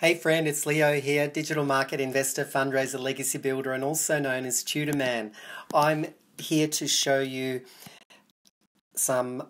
Hey friend, it's Leo here, digital market investor, fundraiser, legacy builder, and also known as Tutorman. I'm here to show you some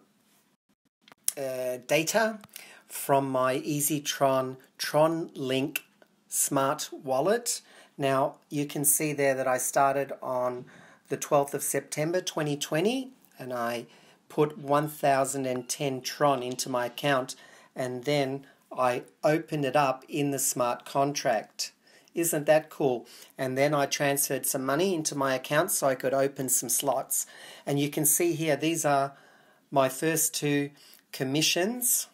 uh, data from my EasyTron Tronlink smart wallet. Now you can see there that I started on the 12th of September 2020 and I put 1010 Tron into my account and then I opened it up in the smart contract. Isn't that cool? And then I transferred some money into my account so I could open some slots. And you can see here, these are my first two commissions,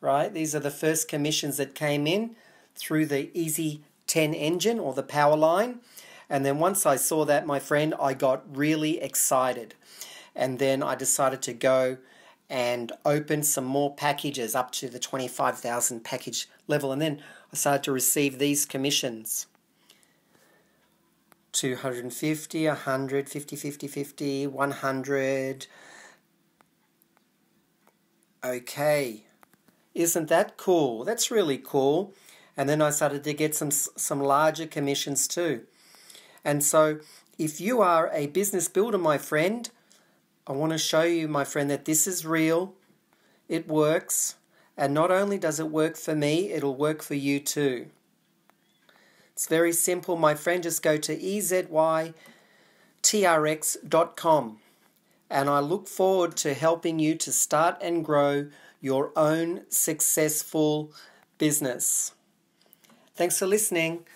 right? These are the first commissions that came in through the Easy 10 engine or the power line. And then once I saw that, my friend, I got really excited. And then I decided to go and open some more packages up to the 25,000 package level. And then I started to receive these commissions 250, 100, 50, 50, 50, 100. Okay. Isn't that cool? That's really cool. And then I started to get some some larger commissions too. And so if you are a business builder, my friend, I want to show you, my friend, that this is real. It works. And not only does it work for me, it'll work for you too. It's very simple, my friend. Just go to ezytrx.com. And I look forward to helping you to start and grow your own successful business. Thanks for listening.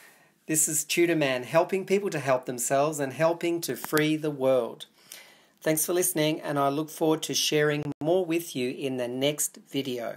This is Tutorman, helping people to help themselves and helping to free the world. Thanks for listening, and I look forward to sharing more with you in the next video.